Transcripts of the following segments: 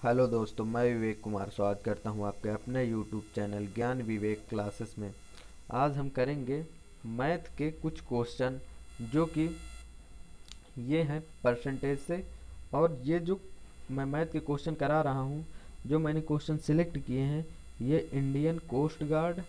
Hello दोस्तों, मैं विवेक कुमार स्वागत करता हूँ आपके अपने यूट्यूब चैनल ज्ञान विवेक क्लासेस में। आज हम करेंगे मैथ के कुछ क्वेश्चन जो कि ये हैं परसेंटेज से, और ये जो मैं मैथ के क्वेश्चन करा रहा हूँ, जो मैंने क्वेश्चन सिलेक्ट किए हैं, ये इंडियन कोस्ट गार्ड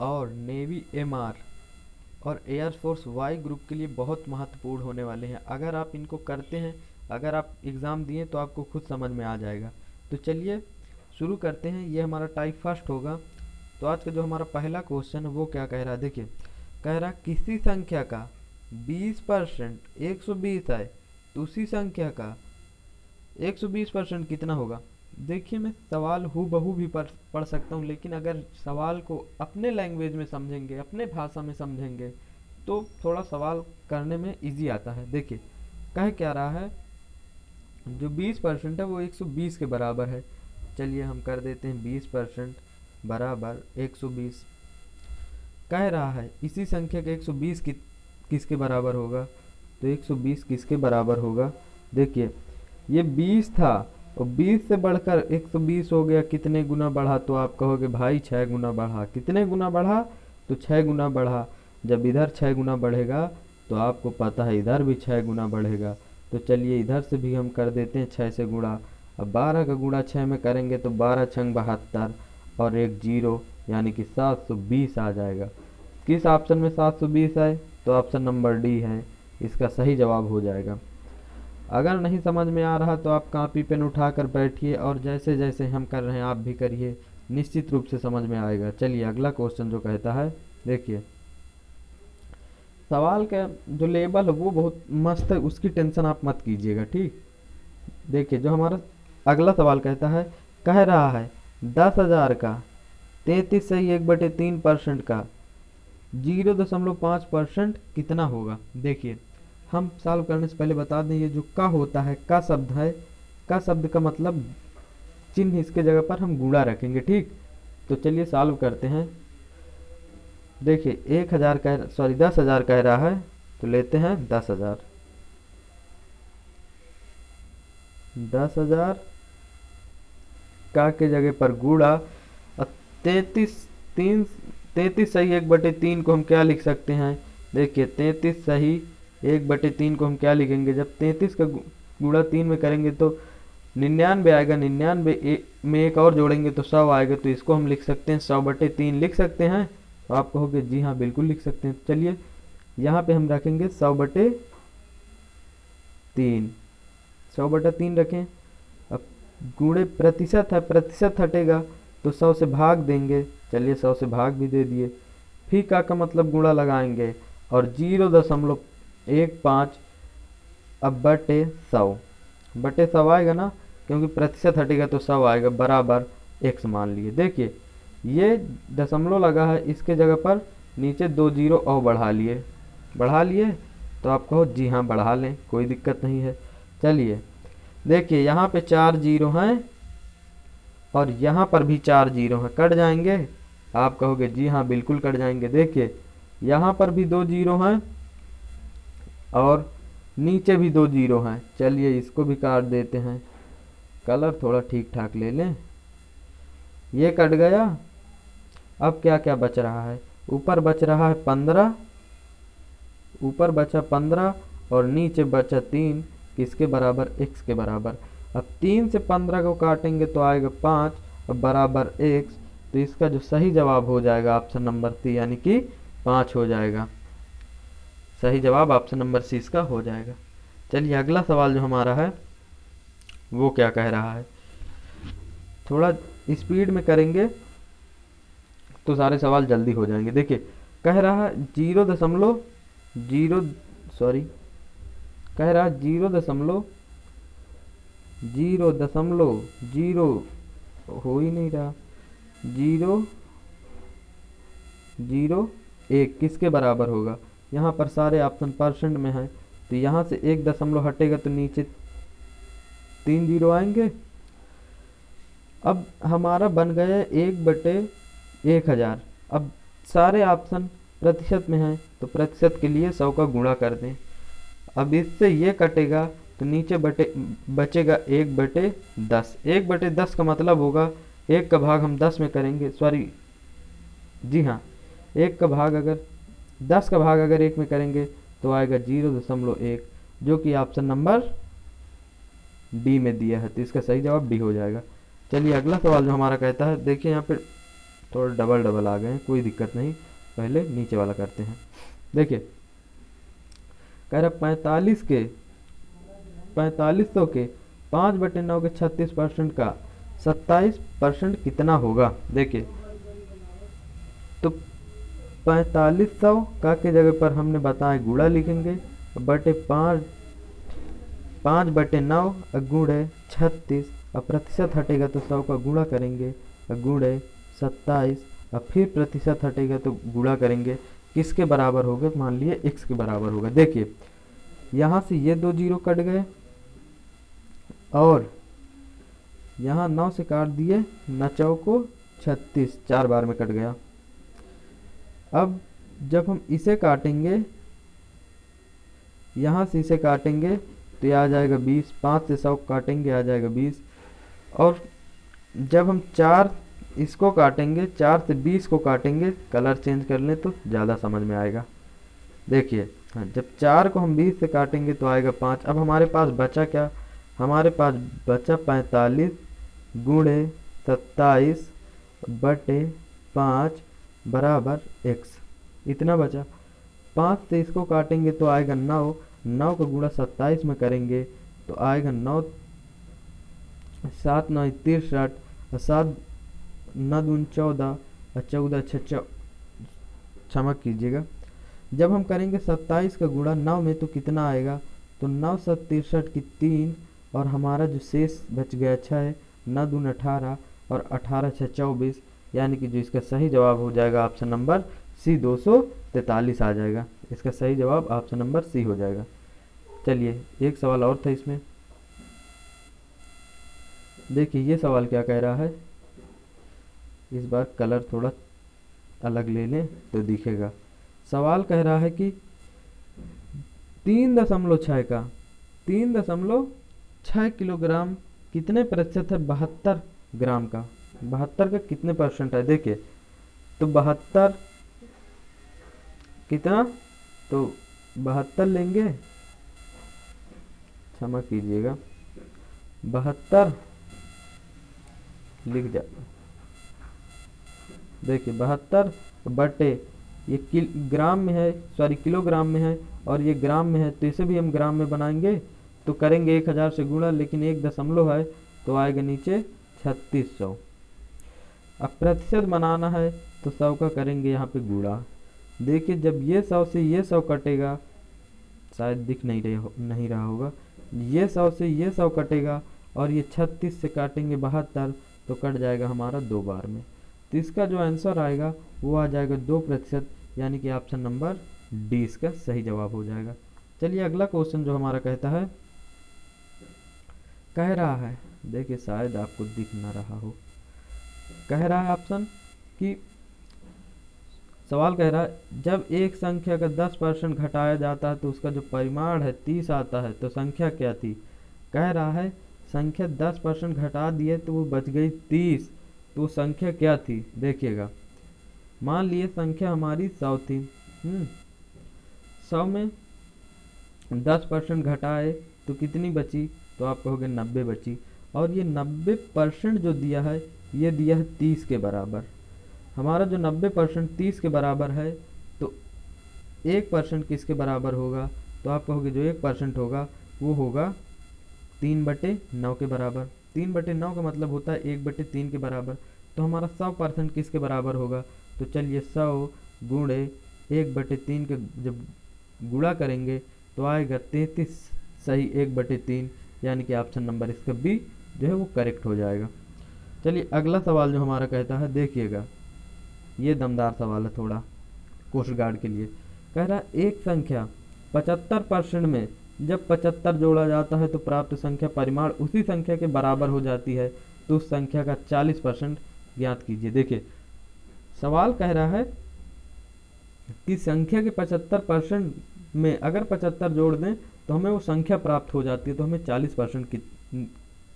और नेवी एमआर और एयरफोर्स वाई ग्रुप के लिए बहुत महत्वपूर्ण होने वाले हैं। अगर आप इनको करते हैं अगर आप एग्ज़ाम दिए तो आपको खुद समझ में आ जाएगा। तो चलिए, शुरू करते हैं। ये हमारा टाइप फ़र्स्ट होगा। तो आज का जो हमारा पहला क्वेश्चन है, वो क्या कह रहा है? देखिए, कह रहा किसी संख्या का 20 परसेंट एक आए तो उसी संख्या का 120 परसेंट कितना होगा? देखिए, मैं सवाल हु बहू भी पढ़ पढ़ सकता हूँ, लेकिन अगर सवाल को अपने लैंग्वेज में समझेंगे, अपने भाषा में समझेंगे तो थोड़ा सवाल करने में इजी आता है। देखिए, कह क्या रहा है? जो 20 परसेंट है वो 120 के बराबर है। चलिए हम कर देते हैं 20 परसेंट बराबर 120 कह रहा है इसी संख्या का 120 कि, किसके बराबर होगा? तो 120 किसके बराबर होगा? देखिए ये 20 था और 20 से बढ़कर 120 हो गया कितने गुना बढ़ा? तो आप कहोगे भाई छः गुना बढ़ा। कितने गुना बढ़ा? तो छः गुना बढ़ा। जब इधर छः गुना बढ़ेगा तो आपको पता है इधर भी छः गुना बढ़ेगा। तो चलिए इधर से भी हम कर देते हैं छः से गुणा। अब बारह का गुणा छः में करेंगे तो बारह छंग बहत्तर और एक ज़ीरो, यानी कि सात सौ बीस आ जाएगा। किस ऑप्शन में सात सौ बीस है तो ऑप्शन नंबर डी है। इसका सही जवाब हो जाएगा। अगर नहीं समझ में आ रहा तो आप कापी पेन उठा कर बैठिए और जैसे जैसे हम कर रहे हैं आप भी करिए। निश्चित रूप से समझ में आएगा। चलिए अगला क्वेश्चन जो कहता है, देखिए। सवाल का जो लेबल है वो बहुत मस्त है, उसकी टेंशन आप मत कीजिएगा, ठीक? देखिए, जो हमारा अगला सवाल कहता है, कह रहा है, दस हज़ार का, तैतीस सही एक बटे तीन परसेंट का, ज़ीरो दशमलव पाँच परसेंट कितना होगा? देखिए, हम सॉल्व करने से पहले बता दें, ये जो का होता है, का शब्द है, का शब्द का मतलब चिन्ह इसके जगह पर हम गुड़ा रखेंगे, ठीक? तो चलिए सॉल्व करते हैं। देखिए, एक हज़ार कह सॉरी दस हज़ार कह रहा है तो लेते हैं दस हज़ार। दस हज़ार का के जगह पर गुड़ा और तैतीस, तीन, तैतीस सही एक बटे तीन को हम क्या लिख सकते हैं? देखिए, तैतीस सही एक बटे तीन को हम क्या लिखेंगे? जब तैतीस का गुड़ा तीन में करेंगे तो निन्यानवे आएगा, निन्यानवे में एक और जोड़ेंगे तो सौ आएगा तो इसको हम लिख सकते हैं, सौ बटे तीन लिख सकते हैं। तो आप कहोगे, जी हाँ बिल्कुल लिख सकते हैं। चलिए, यहाँ पे हम रखेंगे सौ बटे तीन। सौ बटा तीन रखें। अब गुणे प्रतिशत है, प्रतिशत हटेगा तो सौ से भाग देंगे। चलिए, सौ से भाग भी दे दिए। फ़ी का का मतलब गुणा लगाएँगे, और ज़ीरो दशमलव एक पाँच, अब बटे सौ। बटे सौ आएगा ना, क्योंकि प्रतिशत हटेगा तो सौ आएगा, बराबर एक्स मान लिए। देखिए ये दशमलव लगा है इसके जगह पर, नीचे दो ज़ीरो और बढ़ा लिए। बढ़ा लिए? तो आप कहो, जी हाँ बढ़ा लें, कोई दिक्कत नहीं है। चलिए, देखिए, यहाँ पे चार ज़ीरो हैं और यहाँ पर भी चार ज़ीरो हैं। कट जाएँगे? आप कहोगे, जी हाँ बिल्कुल कट जाएँगे। देखिए, यहाँ पर भी दो ज़ीरो हैं और नीचे भी दो ज़ीरो हैं। चलिए, इसको भी काट देते हैं। कलर थोड़ा ठीक ठाक ले लें। ये कट गया। अब क्या क्या बच रहा है? ऊपर बच रहा है पंद्रह। ऊपर बचा पंद्रह और नीचे बचा तीन। किसके बराबर? एक्स के बराबर। अब तीन से पंद्रह को काटेंगे तो आएगा पाँच और बराबर एक्स तो इसका जो सही जवाब हो जाएगा ऑप्शन नंबर सी यानी कि पाँच हो जाएगा। सही जवाब ऑप्शन नंबर सी इसका हो जाएगा। चलिए अगला सवाल जो हमारा है, वो क्या कह रहा है? थोड़ा स्पीड में करेंगे। तो सारे सवाल जल्दी हो जाएँगे। देखिए, कह रहा है ज़ीरो दशमलव ज़ीरो सॉरी कह रहा है ज़ीरो दशमलव ज़ीरो दशमलव ज़ीरो हो ही नहीं रहा। ज़ीरो ज़ीरो एक किसके बराबर होगा? यहाँ पर सारे ऑप्शन परसेंट में हैं। तो यहाँ से एक दशमलव हटेगा तो नीचे तीन ज़ीरो आएँगे। अब हमारा बन गया एक बटे एक हज़ार। अब सारे ऑप्शन प्रतिशत में हैं तो प्रतिशत के लिए सौ का गुणा कर दें। अब इससे ये कटेगा तो नीचे बटे, बचेगा एक बटे दस। एक बटे दस का मतलब होगा, एक का भाग हम दस में करेंगे सॉरी जी हाँ एक का भाग अगर, दस का भाग अगर एक में करेंगे तो आएगा ज़ीरो दशमलव एक, जो कि ऑप्शन नंबर डी में दिया है तो इसका सही जवाब डी हो जाएगा। चलिए अगला सवाल जो हमारा कहता है, देखिए यहाँ पे थोड़ा डबल डबल आ गए हैं कोई दिक्कत नहीं, पहले नीचे वाला करते हैं। देखिए, कह रहा पैंतालीस के, पैंतालीस सौ के, पाँच बटे नौ के छत्तीस परसेंट का, सत्ताईस परसेंट कितना होगा? देखिए तो पैंतालीस सौ का के जगह पर हमने बताया गुड़ा लिखेंगे, बटे पाँच पाँच बटे नौ गुड़े छत्तीस और प्रतिशत हटेगा तो सौ का गुणा करेंगे गुड़े सत्ताईस और फिर प्रतिशत हटेगा तो गुणा करेंगे। किसके बराबर होगा? मान लिए एक्स के बराबर होगा। देखिए, यहाँ से ये दो ज़ीरो कट गए और यहाँ नौ से काट दिए नचौ को छत्तीस, चार बार में कट गया। अब जब हम इसे काटेंगे, यहाँ से इसे काटेंगे तो आ जाएगा बीस, पाँच से सौ काटेंगे, आ जाएगा बीस। और जब हम चार इसको काटेंगे, चार से बीस को काटेंगे कलर चेंज कर लें तो ज़्यादा समझ में आएगा। देखिए हाँ जब चार को हम बीस से काटेंगे तो आएगा पाँच। अब हमारे पास बचा क्या? हमारे पास बचा पैंतालीस गुणे सत्ताईस बटे पाँच बराबर एक्स। इतना बचा। पाँच से इसको काटेंगे तो आएगा नौ। नौ का गुणा सत्ताईस में करेंगे तो आएगा नौ, सात नौ तिरसठ सात नौ दून चौदह और चौदह छः क्षमा कीजिएगा। जब हम करेंगे सत्ताईस का गुणा नौ में तो कितना आएगा? तो नौ सत तिरसठ की तीन और हमारा जो शेष बच गया छः नौ दून अठारह और अठारह छः चौबीस, यानी कि जो इसका सही जवाब हो जाएगा ऑप्शन नंबर सी दो सौ तैतालीस आ जाएगा। इसका सही जवाब ऑप्शन नंबर सी हो जाएगा। चलिए, एक सवाल और था इसमें। देखिए, ये सवाल क्या कह रहा है? इस बार कलर थोड़ा अलग ले लें तो दिखेगा। सवाल कह रहा है कि तीन दशमलव छः का, तीन दशमलव छः किलोग्राम कितने प्रतिशत है बहत्तर ग्राम का? बहत्तर का कितने परसेंट है? देखिए तो बहत्तर कितना? तो बहत्तर लेंगे। क्षमा कीजिएगा। बहत्तर लिख जा। देखिए, बहत्तर बटे ये ग्राम में है, सॉरी, किलोग्राम में है, और ये ग्राम में है तो इसे भी हम ग्राम में बनाएँगे तो करेंगे एक हज़ार से गुणा, लेकिन एक दशमलव है तो आएगा नीचे छत्तीस सौ। अब प्रतिशत बनाना है तो सौ का करेंगे यहाँ पे गुणा। देखिए, जब ये सौ से ये सौ कटेगा, शायद दिख नहीं रहे हो, नहीं रहा होगा। ये सौ से ये सौ कटेगा, और ये छत्तीस से काटेंगे बहत्तर तो कट जाएगा हमारा दो बार में। तो इसका जो आंसर आएगा, वो आ जाएगा दो प्रतिशत, यानी कि ऑप्शन नंबर डी इसका सही जवाब हो जाएगा। चलिए अगला क्वेश्चन जो हमारा कहता है, कह रहा है। देखिए, शायद आपको दिख ना रहा हो। कह रहा है ऑप्शन कि, सवाल कह रहा है, जब एक संख्या का दस परसेंट घटाया जाता है तो उसका जो परिमाण है, तीस आता है तो संख्या क्या थी? कह रहा है, संख्या दस परसेंट घटा दिए तो वो बच गई तीस। तो संख्या क्या थी? देखिएगा। मान लिए संख्या हमारी सौ थी। हम्म, सौ में दस परसेंट घटाए तो कितनी बची? तो आप कहोगे नब्बे बची। और ये नब्बे परसेंट जो दिया है ये दिया है तीस के बराबर। हमारा जो नब्बे परसेंट तीस के बराबर है तो एक परसेंट किसके बराबर होगा? तो आप कहोगे जो एक परसेंट होगा वो होगा तीन बटे नौ के बराबर। तीन बटे नौ का मतलब होता है एक बटे तीन के बराबर। तो हमारा सौ परसेंट किसके बराबर होगा? तो चलिए सौ गुणे एक बटे तीन के जब गुणा करेंगे तो आएगा तैंतीस सही एक बटे तीन, यानी कि ऑप्शन नंबर इसका बी जो है वो करेक्ट हो जाएगा। चलिए अगला सवाल जो हमारा कहता है, देखिएगा। ये दमदार सवाल है थोड़ा, कोस्ट गार्ड के लिए। कह रहा है, एक संख्या पचहत्तर परसेंट में जब पचहत्तर जोड़ा जाता है तो प्राप्त संख्या परिमाण उसी संख्या के बराबर हो जाती है तो उस संख्या का चालीस परसेंट ज्ञात कीजिए। देखिए सवाल कह रहा है कि संख्या के पचहत्तर परसेंट में अगर पचहत्तर जोड़ दें तो हमें वो संख्या प्राप्त हो जाती है तो हमें चालीस परसेंट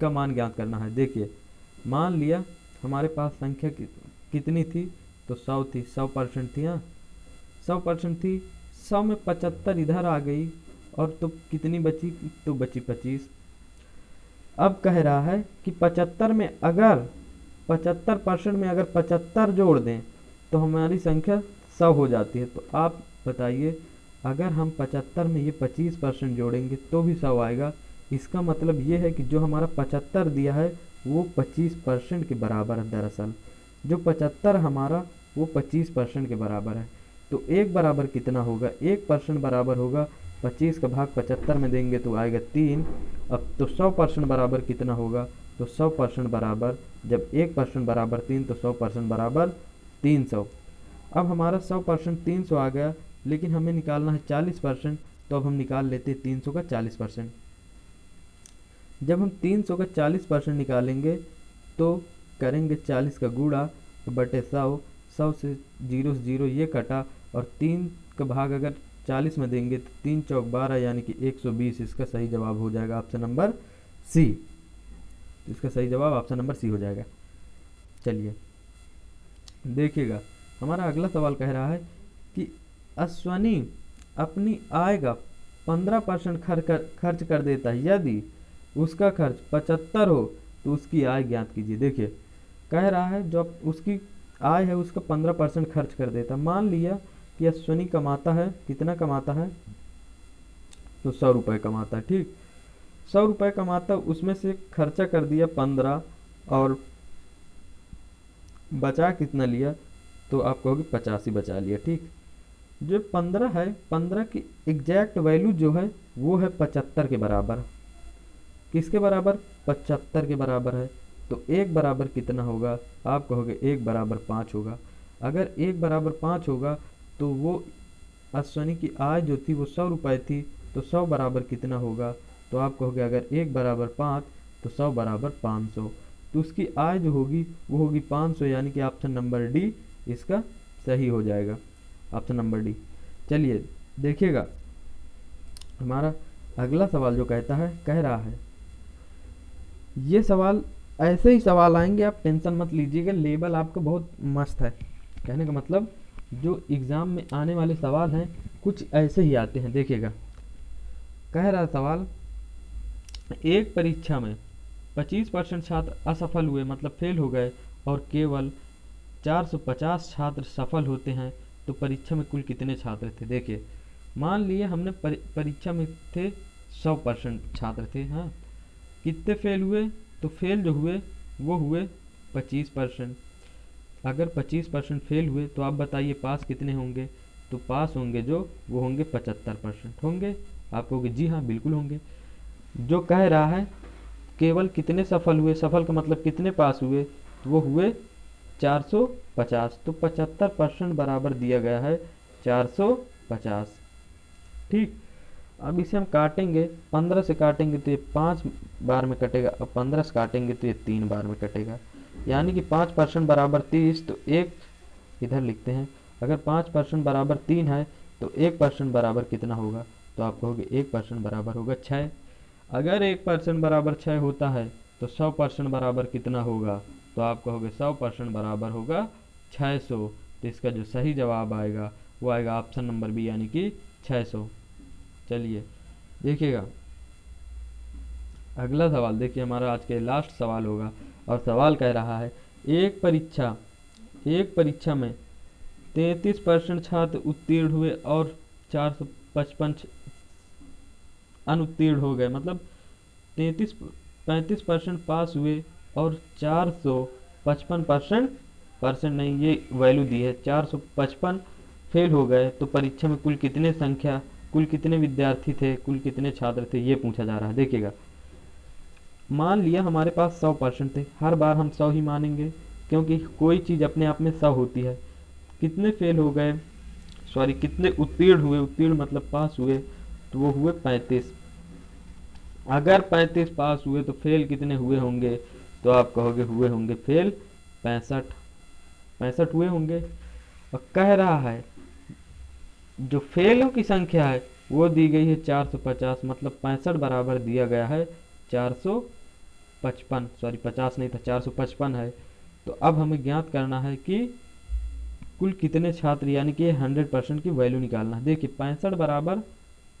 का मान ज्ञात करना है। देखिए मान लिया हमारे पास संख्या कि, कितनी थी? तो सौ थी सौ परसेंट थी हाँ। सौ परसेंट थी सौ में पचहत्तर इधर आ गई और तो कितनी बची? तो बची पच्चीस। अब कह रहा है कि पचहत्तर में अगर, पचहत्तर परसेंट में अगर पचहत्तर जोड़ दें तो हमारी संख्या सौ हो जाती है। तो आप बताइए, अगर हम पचहत्तर में ये पच्चीस परसेंट जोड़ेंगे तो भी सौ आएगा। इसका मतलब ये है कि जो हमारा पचहत्तर दिया है, वो पच्चीस परसेंट के बराबर है दरअसल। जो पचहत्तर हमारा, वो पच्चीस परसेंट के बराबर है। तो एक बराबर कितना होगा? एक परसेंट बराबर होगा पच्चीस का भाग पचहत्तर में देंगे तो आएगा तीन। अब तो सौ परसेंट बराबर कितना होगा? तो सौ परसेंट बराबर, जब एक परसेंट बराबर तीन तो सौ परसेंट बराबर तीन सौ। अब हमारा सौ परसेंट तीन सौ आ गया, लेकिन हमें निकालना है चालीस परसेंट तो अब हम निकाल लेते हैं तीन सौ का चालीस परसेंट। जब हम तीन सौ का चालीस परसेंट निकालेंगे तो करेंगे चालीस का गुड़ा बटे सौ सौ से ज़ीरो से ज़ीरो ये कटा, और तीन का भाग अगर चालीस में देंगे तो तीन चौक बारह, यानी कि एक सौ बीस, इसका सही जवाब हो जाएगा ऑप्शन नंबर सी इसका सही जवाब ऑप्शन नंबर सी हो जाएगा। चलिए, देखिएगा, हमारा अगला सवाल कह रहा है कि अश्वनी अपनी आय का पंद्रह परसेंट खर्च कर खर्च कर देता है। यदि उसका खर्च पचहत्तर हो तो उसकी आय ज्ञात कीजिए। देखिए, कह रहा है जो उसकी आय है, उसका पंद्रह परसेंट खर्च कर देता मान लिया कि अश्वनी कमाता है, कितना कमाता है? तो सौ रुपये कमाता है, ठीक। सौ रुपये कमाता, उसमें से खर्चा कर दिया पंद्रह, और बचा कितना लिया? तो आप कहोगे पचासी बचा लिया, ठीक। जो पंद्रह है, पंद्रह की एग्जैक्ट वैल्यू जो है, वो है पचहत्तर के बराबर। किसके बराबर? पचहत्तर के बराबर है। तो एक बराबर कितना होगा? आप कहोगे एक बराबर पाँच होगा। अगर एक बराबर पाँच होगा तो वो अश्वनी की आय जो थी वो सौ रुपये थी तो सौ बराबर कितना होगा? तो आप कहोगे, अगर एक बराबर पाँच तो सौ बराबर पाँच सौ। तो उसकी आय जो होगी, वो होगी पाँच सौ, यानी कि ऑप्शन नंबर डी इसका सही हो जाएगा। Option number D. चलिए, देखिएगा। हमारा अगला सवाल जो कहता है, कह रहा है, ये सवाल, ऐसे ही सवाल आएँगे, आप टेंशन मत लीजिएगा, लेबल आपका बहुत मस्त है। कहने का मतलब जो एग्ज़ाम में आने वाले सवाल हैं, कुछ ऐसे ही आते हैं। देखिएगा। कह रहा सवाल, एक परीक्षा में 25 परसेंट छात्र असफल हुए मतलब फेल हो गए, और केवल 450 छात्र सफल होते हैं तो परीक्षा में कुल कितने छात्र थे? देखिए, मान लिए हमने परीक्षा में थे 100 परसेंट छात्र थे हाँ। कितने फेल हुए? तो फेल जो हुए, वो हुए 25 परसेंट। अगर 25 परसेंट फेल हुए तो आप बताइए पास कितने होंगे? तो पास होंगे जो, वो होंगे पचहत्तर परसेंट। होंगे? आप कहोगे, जी हाँ बिल्कुल होंगे। जो कह रहा है, केवल कितने सफल हुए, सफल का मतलब कितने पास हुए तो वो हुए 450 तो 75 परसेंट बराबर दिया गया है 450 ठीक? अब इसे हम काटेंगे 15 से काटेंगे तो ये पाँच बार में कटेगा, अब 15 से काटेंगे तो ये तीन बार में कटेगा। यानी कि पाँच परसेंट बराबर तीस तो एक, इधर लिखते हैं। अगर पाँच परसेंट बराबर तीन है तो एक परसेंट बराबर कितना होगा? तो आप कहोगे एक परसेंट बराबर होगा छः। अगर एक परसेंट बराबर छः होता है तो सौ परसेंट बराबर कितना होगा? तो आप कहोगे सौ परसेंट बराबर होगा छः सौ। तो इसका जो सही जवाब आएगा, वो आएगा ऑप्शन नंबर बी, यानी कि छः सौ। चलिए, देखिएगा। अगला सवाल, देखिए हमारा आज के लास्ट सवाल होगा। और सवाल कह रहा है, एक परीक्षा एक परीक्षा में तैंतीस परसेंट छात्र उत्तीर्ण हुए और चार सौ पचपन अनुत्तीर्ण हो गए। मतलब तैंतीस, पैंतीस परसेंट पास हुए और चार सौ पचपन परसेंट परसेंट नहीं, ये वैल्यू दी है, चार सौ पचपन फेल हो गए तो परीक्षा में कुल कितने संख्या, कुल कितने विद्यार्थी थे, कुल कितने छात्र थे, ये पूछा जा रहा है। देखिएगा मान लिया हमारे पास सौ परसेंट थे, हर बार हम सौ ही मानेंगे, क्योंकि कोई चीज़ अपने आप में सौ होती है। कितने फेल हो गए? सॉरी कितने उत्तीर्ण हुए? उत्तीर्ण मतलब पास हुए तो वो हुए पैंतीस। अगर पैंतीस पास हुए तो फेल कितने हुए होंगे? तो आप कहोगे हुए होंगे फेल पैंसठ। पैंसठ हुए होंगे? और कह रहा है, जो फेलों की संख्या है, वो दी गई है 450 मतलब पैंसठ बराबर दिया गया है 455 सॉरी 50 नहीं था 455 है। तो अब हमें ज्ञात करना है कि कुल कितने छात्र, यानी कि 100 परसेंट की वैल्यू निकालना है। देखिए, पैंसठ बराबर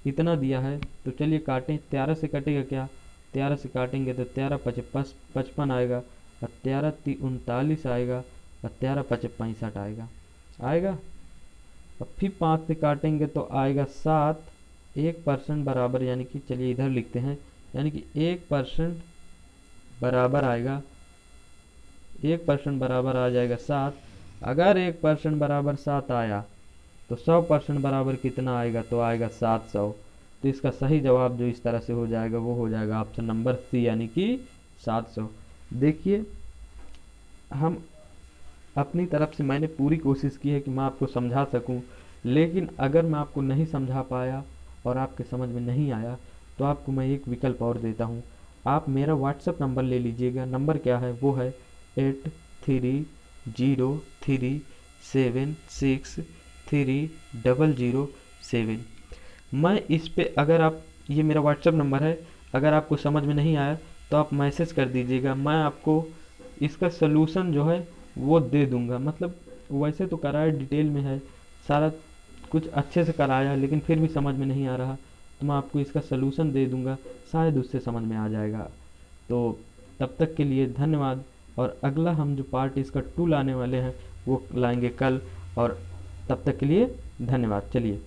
इतना दिया है तो चलिए काटें। तेरह से कटेगा क्या? तेरह से काटेंगे तो तेरह पचपस पचपन आएगा, और तेरह उनतालीस आएगा, और तेरह पच, पैंसठ आएगा। आएगा? और फिर पाँच से काटेंगे तो आएगा सात। एक परसेंट बराबर, यानी कि चलिए इधर लिखते हैं, यानी कि एक परसेंट बराबर आएगा। एक परसेंट बराबर आ जाएगा सात। अगर एक परसेंट बराबर सात आया तो सौ परसेंट बराबर कितना आएगा? तो आएगा सात सौ। तो इसका सही जवाब जो इस तरह से हो जाएगा, वो हो जाएगा ऑप्शन नंबर सी यानी कि सात सौ। देखिए, हम अपनी तरफ़ से मैंने पूरी कोशिश की है कि मैं आपको समझा सकूँ, लेकिन अगर मैं आपको नहीं समझा पाया और आपके समझ में नहीं आया तो आपको मैं एक विकल्प और देता हूँ। आप मेरा व्हाट्सएप नंबर ले लीजिएगा। नंबर क्या है? वो है eight three zero three seven six three double zero seven. मैं इस पर अगर आप, ये मेरा व्हाट्सएप नंबर है, अगर आपको समझ में नहीं आया तो आप मैसेज कर दीजिएगा। मैं आपको इसका सलूशन जो है, वो दे दूँगा। मतलब वैसे तो कराया डिटेल में है, सारा कुछ अच्छे से कराया, लेकिन फिर भी समझ में नहीं आ रहा। तो मैं आपको इसका सलूशन दे दूँगा, शायद उससे समझ में आ जाएगा। तो तब तक के लिए धन्यवाद, और अगला हम जो पार्ट इसका टू लाने वाले हैं, वो लाएँगे कल, और तब तक के लिए धन्यवाद। चलिए।